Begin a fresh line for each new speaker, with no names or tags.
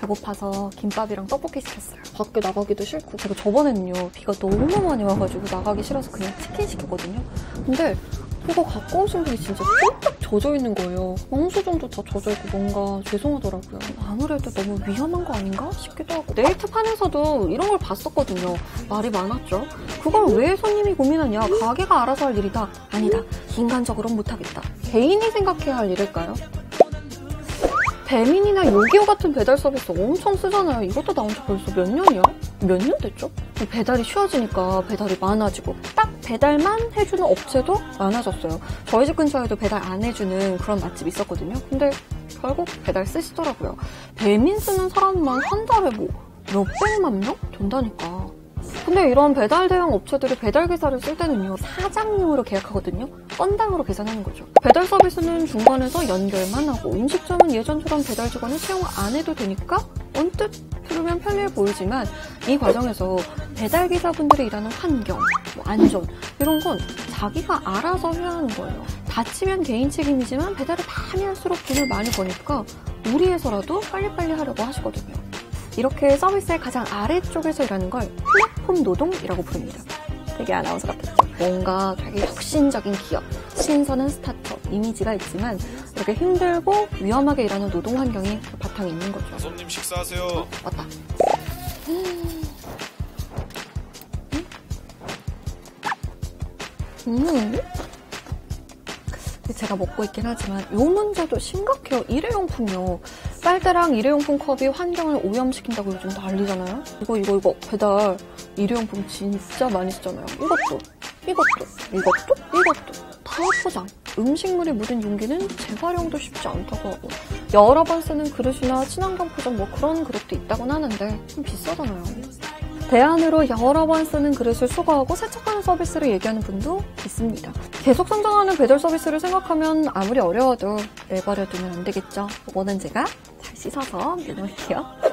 배고파서 김밥이랑 떡볶이 시켰어요. 밖에 나가기도 싫고 제가 저번에는요 비가 너무 많이 와가지고 나가기 싫어서 그냥 치킨 시켰거든요. 근데 그거 갖고 오신 분이 진짜 쭉 젖어 있는 거예요. 영수증도 다 젖어 있고 뭔가 죄송하더라고요. 아무래도 너무 위험한 거 아닌가 싶기도 하고 네이트판에서도 이런 걸 봤었거든요. 말이 많았죠. 그걸 왜 손님이 고민하냐? 가게가 알아서 할 일이다. 아니다. 인간적으로는 못하겠다. 개인이 생각해야 할 일일까요? 배민이나 요기요 같은 배달 서비스 엄청 쓰잖아요. 이것도 나온 지 벌써 몇 년이야? 몇 년 됐죠? 배달이 쉬워지니까 배달이 많아지고 딱 배달만 해주는 업체도 많아졌어요. 저희 집 근처에도 배달 안 해주는 그런 맛집 있었거든요. 근데 결국 배달 쓰시더라고요. 배민 쓰는 사람만 한 달에 뭐 몇백만 명? 된다니까. 근데 이런 배달 대형 업체들이 배달 기사를 쓸 때는요 사장님으로 계약하거든요. 건당으로 계산하는 거죠. 배달 서비스는 중간에서 연결만 하고 음식점은 예전처럼 배달 직원을 채용 안 해도 되니까 언뜻 들으면 편리해 보이지만 이 과정에서 배달 기사분들이 일하는 환경, 뭐 안전 이런 건 자기가 알아서 해야 하는 거예요. 다치면 개인 책임이지만 배달을 많이 할수록 돈을 많이 버니까 무리해서라도 빨리빨리 하려고 하시거든요 이렇게 서비스의 가장 아래쪽에서 일하는 걸 플랫폼 노동이라고 부릅니다. 되게 아나운서 같았죠. 뭔가 되게 혁신적인 기업, 신선한 스타트업 이미지가 있지만 이렇게 힘들고 위험하게 일하는 노동 환경이 바탕에 있는 거죠.
손님 식사하세요.
맞다. 음. 제가 먹고 있긴 하지만 이 문제도 심각해요. 일회용품요. 빨대랑 일회용품 컵이 환경을 오염시킨다고 요즘 난리잖아요. 이거 이거 이거 배달 일회용품 진짜 많이 쓰잖아요. 이것도 이것도 이것도 이것도 다 포장. 음식물이 묻은 용기는 재활용도 쉽지 않다고 하고 여러 번 쓰는 그릇이나 친환경 포장 뭐 그런 그릇도 있다곤 하는데 좀 비싸잖아요. 대안으로 여러 번 쓰는 그릇을 수거하고 세척하는 서비스를 얘기하는 분도 있습니다. 계속 성장하는 배달 서비스를 생각하면 아무리 어려워도 내버려 두면 안 되겠죠. 이거는 제가 잘 씻어서 내놓을게요.